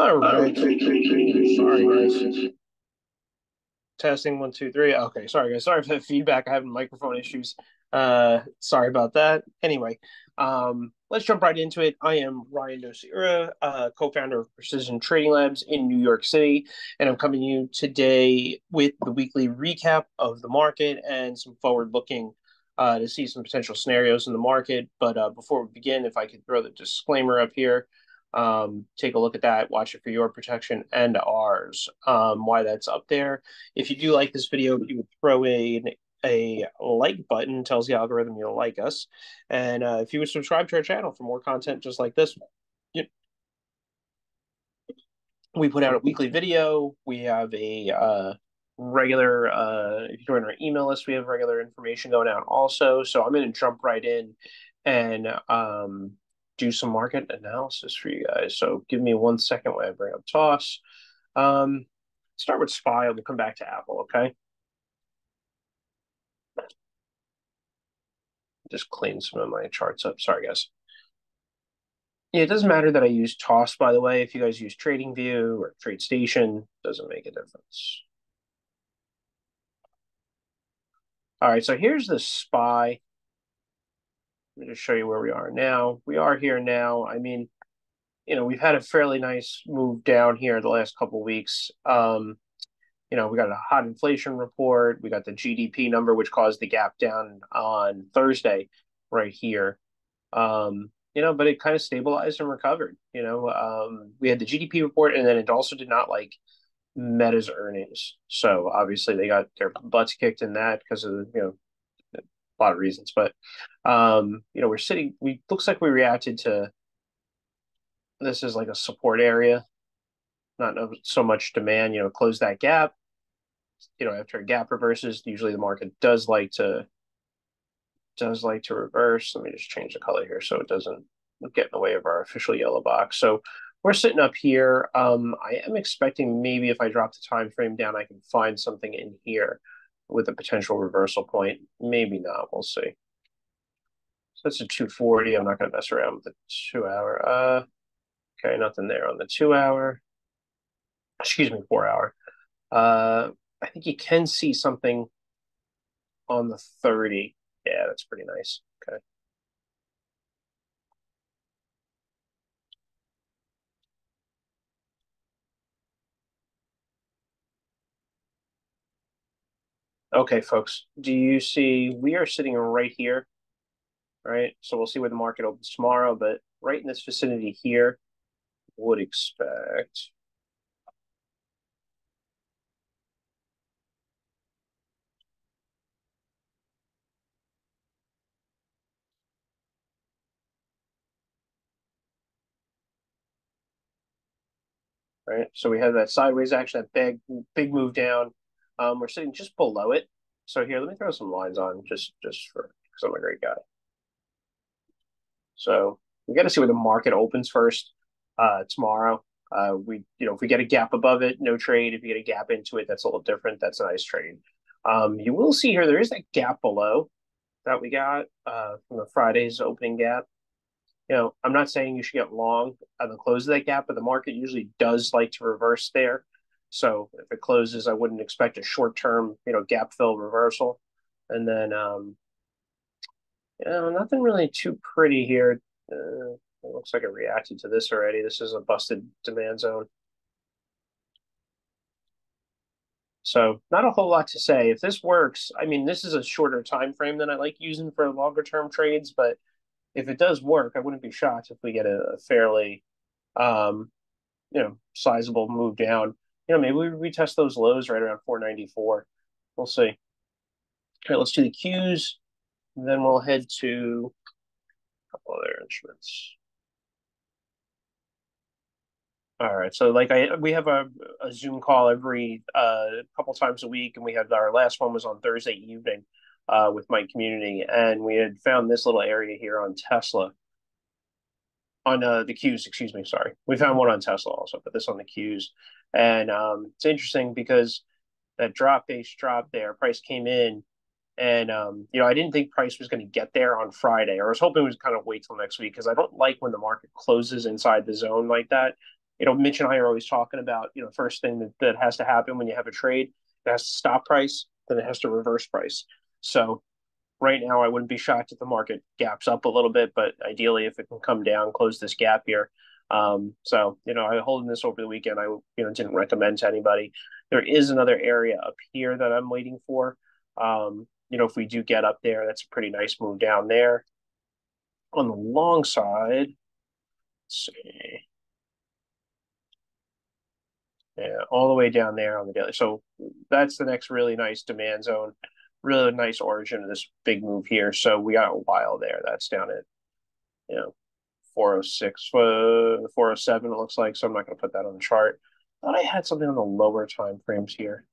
All right. Sorry, guys. Testing one, two, three. Okay, sorry, guys. Sorry for the feedback. I have microphone issues. Uh, sorry about that. Anyway, um, let's jump right into it. I am Ryan Nocera, uh, co-founder of Precision Trading Labs in New York City, and I'm coming to you today with the weekly recap of the market and some forward-looking uh, to see some potential scenarios in the market. But uh, before we begin, if I could throw the disclaimer up here, um, take a look at that, watch it for your protection and ours, um, why that's up there. If you do like this video, you would throw in a like button, tells the algorithm you like us. And uh, if you would subscribe to our channel for more content just like this, you, we put out a weekly video. We have a uh, regular, uh, if you join our email list, we have regular information going out also. So I'm going to jump right in and um, do some market analysis for you guys. So give me one second while I bring up TOS. Um, start with SPY. We'll come back to Apple, okay? Just clean some of my charts up. Sorry, guys. Yeah, it doesn't matter that I use TOS, by the way. If you guys use TradingView or TradeStation, doesn't make a difference. All right, so here's the SPY. Let me just show you where we are now. We are here now. I mean, you know, we've had a fairly nice move down here the last couple weeks. Um, you know, we got a hot inflation report. We got the GDP number, which caused the gap down on Thursday, right here. Um, you know, but it kind of stabilized and recovered. You know, um, we had the GDP report, and then it also did not like Meta's earnings. So obviously they got their butts kicked in that because of you know a lot of reasons. But um, you know, we're sitting. We looks like we reacted to this is like a support area, not so much demand. You know, close that gap. You know, after a gap reverses, usually the market does like to does like to reverse. Let me just change the color here so it doesn't get in the way of our official yellow box. So we're sitting up here. Um, I am expecting maybe if I drop the time frame down, I can find something in here with a potential reversal point. Maybe not. We'll see. So that's a 240. I'm not going to mess around with the two hour. Uh, okay, nothing there on the two hour. Excuse me, four hour. Uh, I think you can see something on the 30. Yeah, that's pretty nice. Okay. Folks, do you see we are sitting right here, right? So we'll see where the market opens tomorrow, but right in this vicinity here, would expect right? So we have that sideways action, that big big move down. Um, we're sitting just below it. So here, let me throw some lines on just just for because I'm a great guy. So we got to see where the market opens first uh, tomorrow. Uh, we, you know, if we get a gap above it, no trade. If you get a gap into it, that's a little different. That's a nice trade. Um, you will see here there is that gap below that we got uh, from the Friday's opening gap. You know, I'm not saying you should get long at the close of that gap, but the market usually does like to reverse there. So if it closes, I wouldn't expect a short term, you know, gap fill reversal. And then, um, you know, nothing really too pretty here. Uh, it looks like it reacted to this already. This is a busted demand zone. So not a whole lot to say. If this works, I mean, this is a shorter time frame than I like using for longer term trades, but if it does work, I wouldn't be shocked if we get a, a fairly, um, you know, sizable move down you know, maybe we retest those lows right around 494. We'll see. All right, let's do the Qs. then we'll head to a couple other instruments. All right, so like I, we have a, a Zoom call every uh, couple times a week, and we had our last one was on Thursday evening uh, with my community, and we had found this little area here on Tesla, on uh, the Qs. Excuse me, sorry, we found one on Tesla also, but this on the Qs, and um, it's interesting because that drop base drop there, price came in. And, um, you know, I didn't think price was going to get there on Friday. Or I was hoping it was kind of wait till next week because I don't like when the market closes inside the zone like that you know, Mitch and I are always talking about, you know, first thing that, that has to happen when you have a trade, it has to stop price, then it has to reverse price. So right now, I wouldn't be shocked if the market gaps up a little bit, but ideally, if it can come down, close this gap here. Um, so you know, I holding this over the weekend. I you know didn't recommend to anybody. There is another area up here that I'm waiting for. Um, you know, if we do get up there, that's a pretty nice move down there. On the long side, let's see. Yeah, all the way down there on the daily. So that's the next really nice demand zone really nice origin of this big move here. So we got a while there. That's down at, you know, 406, uh, 407, it looks like. So I'm not going to put that on the chart. Thought I had something on the lower time frames here.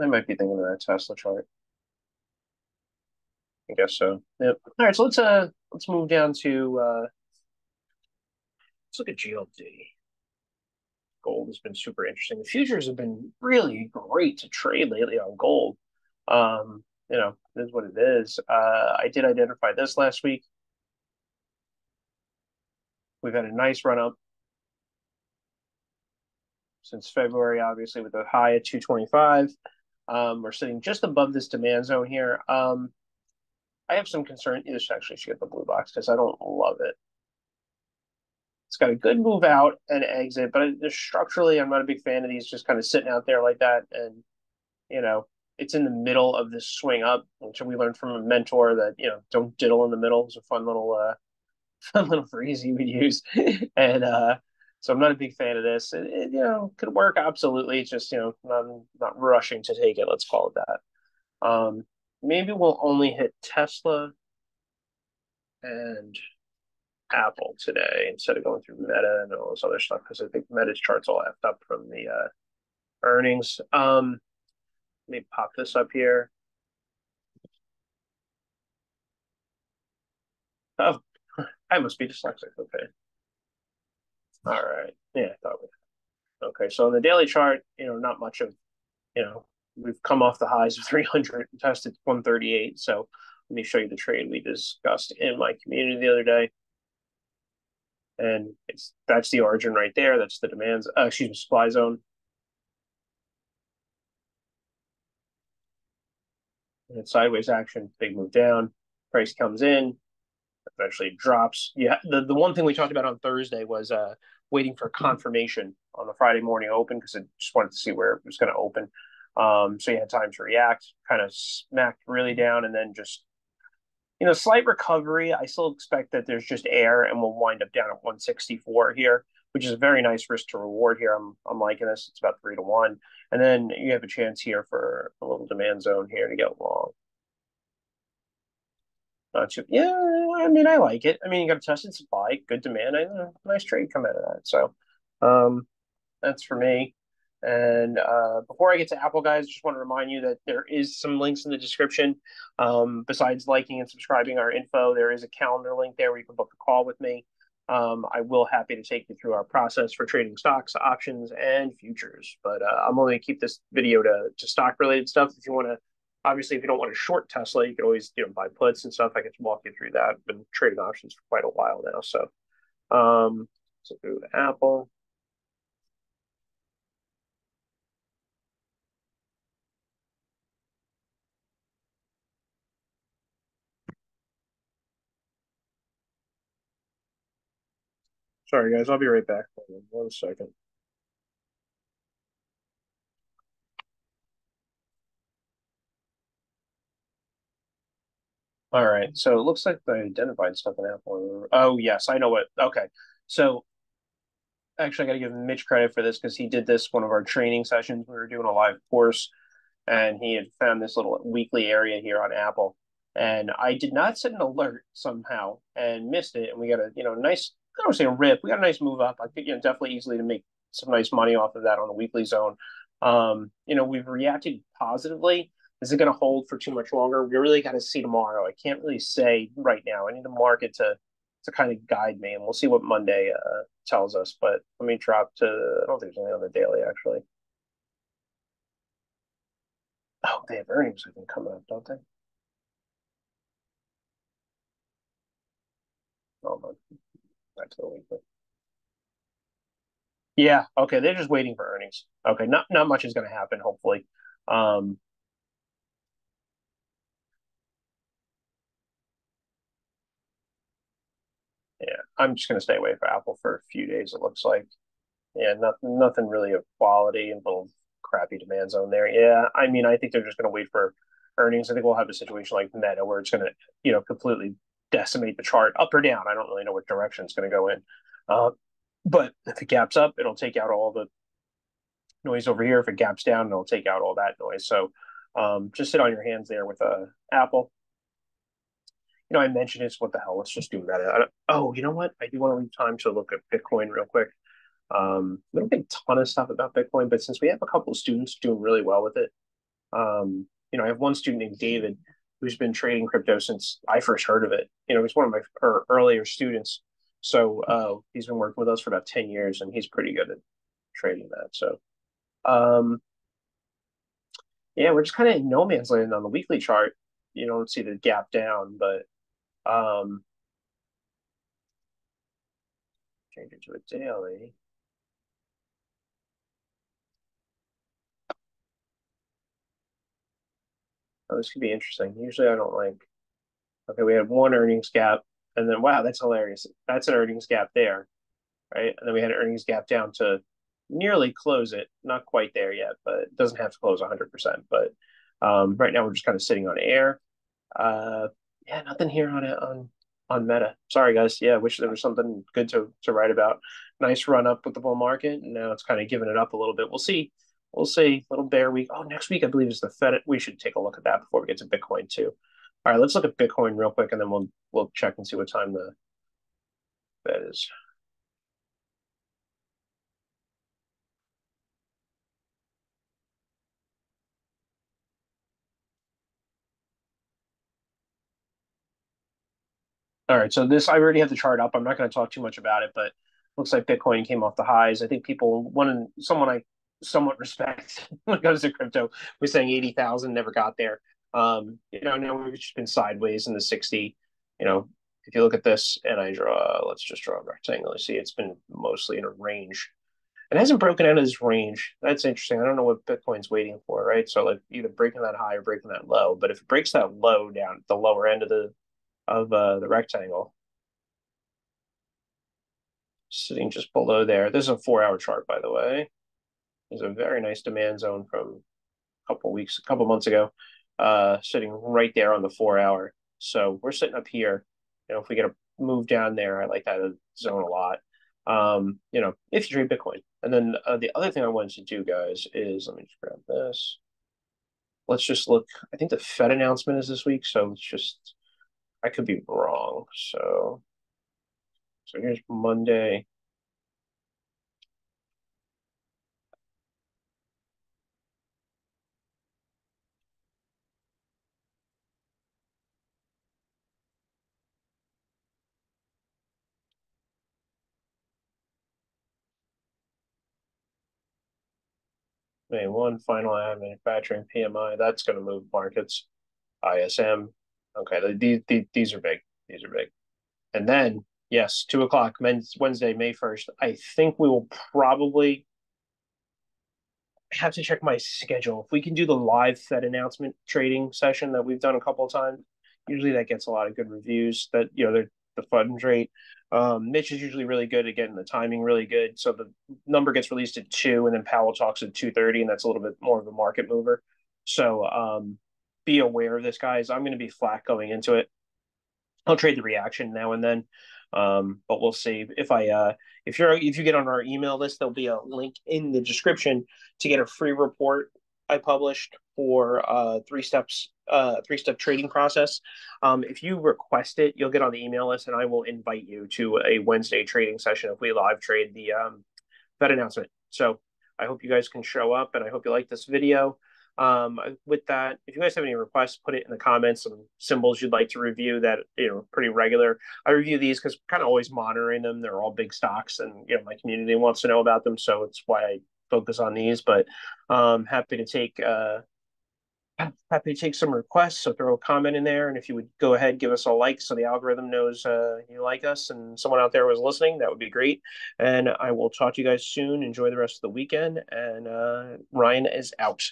I might be thinking of that Tesla chart. I guess so. Yep. All right, so let's uh let's move down to uh let's look at GLD gold has been super interesting. The futures have been really great to trade lately on gold. Um, you know, it is what it is. Uh, I did identify this last week. We've had a nice run up since February, obviously, with a high at 225. Um, we're sitting just above this demand zone here. Um, I have some concern. This actually should get the blue box because I don't love it. It's got a good move out and exit, but structurally, I'm not a big fan of these just kind of sitting out there like that. And, you know, it's in the middle of this swing up, which we learned from a mentor that, you know, don't diddle in the middle. It's a fun little, uh, fun little phrase he would use. and, uh, so I'm not a big fan of this. It, it, you know, could work absolutely. It's just, you know, I'm not rushing to take it. Let's call it that. Um, maybe we'll only hit Tesla and Apple today instead of going through Meta and all this other stuff because I think Meta's charts all effed up from the uh, earnings. Um, let me pop this up here. Oh, I must be dyslexic. Okay. All right. Yeah, I thought we. Okay, so on the daily chart, you know, not much of, you know, we've come off the highs of 300 and tested 138. So let me show you the trade we discussed in my community the other day and it's that's the origin right there. That's the demands. Uh, excuse me, supply zone. And sideways action, big move down. Price comes in, eventually drops. Yeah, the, the one thing we talked about on Thursday was uh waiting for confirmation on the Friday morning open because I just wanted to see where it was going to open. Um, so you had time to react, kind of smacked really down, and then just you know, slight recovery. I still expect that there's just air and we'll wind up down at 164 here, which is a very nice risk to reward here. I'm, I'm liking this. It's about three to one. And then you have a chance here for a little demand zone here to get long. Not too, yeah, I mean, I like it. I mean, you got a tested supply, good demand, and a nice trade come out of that. So, um, that's for me. And uh, before I get to Apple, guys, just want to remind you that there is some links in the description. Um, besides liking and subscribing our info, there is a calendar link there where you can book a call with me. Um, I will happy to take you through our process for trading stocks, options, and futures. But uh, I'm only going to keep this video to, to stock related stuff. If you want to, obviously, if you don't want to short Tesla, you can always you know buy puts and stuff. I can walk you through that. I've been trading options for quite a while now. So, um, so Apple. Sorry, guys. I'll be right back. One second. All right. So it looks like I identified stuff in Apple. Oh, yes. I know what. Okay. So actually, I got to give Mitch credit for this because he did this one of our training sessions. We were doing a live course and he had found this little weekly area here on Apple. And I did not set an alert somehow and missed it. And we got a, you know, nice I don't say a rip. We got a nice move up. I think you know definitely easily to make some nice money off of that on the weekly zone. Um, you know, we've reacted positively. Is it going to hold for too much longer? We really got to see tomorrow. I can't really say right now. I need the market to to kind of guide me, and we'll see what Monday uh, tells us. But let me drop to. I don't think there's anything on the daily actually. Oh, they have earnings. I think coming up, don't they? Hold on. Back to the weekly. Yeah, okay. They're just waiting for earnings. Okay, not not much is going to happen. Hopefully, um, yeah. I'm just going to stay away from Apple for a few days. It looks like, yeah, nothing nothing really of quality and little crappy demand zone there. Yeah, I mean, I think they're just going to wait for earnings. I think we'll have a situation like Meta where it's going to, you know, completely decimate the chart up or down. I don't really know what direction it's going to go in. Uh, but if it gaps up, it'll take out all the noise over here. If it gaps down, it'll take out all that noise. So um, just sit on your hands there with a uh, Apple. You know, I mentioned it's what the hell. Let's just do that. Oh, you know what? I do want to leave time to look at Bitcoin real quick. Um, we don't get a ton of stuff about Bitcoin, but since we have a couple of students doing really well with it, um, you know, I have one student named David who's been trading crypto since I first heard of it. You know, he's one of my earlier students. So uh, he's been working with us for about 10 years and he's pretty good at trading that. So, um, yeah, we're just kind of in no man's land on the weekly chart. You don't see the gap down, but um, change it to a daily. Oh, this could be interesting. Usually I don't like, okay, we had one earnings gap and then, wow, that's hilarious. That's an earnings gap there, right? And then we had an earnings gap down to nearly close it. Not quite there yet, but it doesn't have to close 100%. But um, right now we're just kind of sitting on air. Uh, yeah, nothing here on it on on Meta. Sorry, guys. Yeah, wish there was something good to to write about. Nice run up with the bull market, and now it's kind of giving it up a little bit. We'll see. We'll see. Little bear week. Oh, next week I believe is the Fed. We should take a look at that before we get to Bitcoin too. All right, let's look at Bitcoin real quick, and then we'll we'll check and see what time the Fed is. All right, so this I already have the chart up. I'm not going to talk too much about it, but looks like Bitcoin came off the highs. I think people one someone I somewhat respect when it comes to crypto We're saying eighty thousand, never got there. Um, you know, now we've just been sideways in the 60. You know, if you look at this and I draw, let's just draw a rectangle. You see, it's been mostly in a range. It hasn't broken out of this range. That's interesting. I don't know what Bitcoin's waiting for, right? So like either breaking that high or breaking that low. But if it breaks that low down at the lower end of the of uh, the rectangle, sitting just below there. This is a four-hour chart, by the way. There's a very nice demand zone from a couple weeks, a couple months ago uh, sitting right there on the four hour. So we're sitting up here. You know, if we get a move down there, I like that zone a lot. Um, you know, if you trade Bitcoin. And then uh, the other thing I wanted to do, guys, is let me just grab this. Let's just look. I think the Fed announcement is this week, so let's just. I could be wrong. So, so here's Monday. May 1, final manufacturing PMI. That's going to move markets. ISM. Okay, these, these, these are big. These are big. And then, yes, 2 o'clock, Wednesday, May 1st. I think we will probably have to check my schedule. If we can do the live Fed announcement trading session that we've done a couple of times, usually that gets a lot of good reviews. That you know, the funds rate um, Mitch is usually really good at getting the timing really good. So the number gets released at two, and then Powell talks at two thirty, and that's a little bit more of a market mover. So um, be aware of this, guys. I'm going to be flat going into it. I'll trade the reaction now and then, um, but we'll see if I uh, if you're if you get on our email list, there'll be a link in the description to get a free report I published for uh, three steps uh, three step trading process. Um, if you request it, you'll get on the email list, and I will invite you to a Wednesday trading session if we live trade the um, Fed announcement. So I hope you guys can show up, and I hope you like this video. Um, with that, if you guys have any requests, put it in the comments. Some symbols you'd like to review that you know pretty regular. I review these because kind of always monitoring them. They're all big stocks, and you know my community wants to know about them, so it's why I focus on these. But um, happy to take. Uh, happy to take some requests. So throw a comment in there, and if you would go ahead, give us a like so the algorithm knows uh, you like us and someone out there was listening, that would be great. And I will talk to you guys soon. Enjoy the rest of the weekend. And uh, Ryan is out.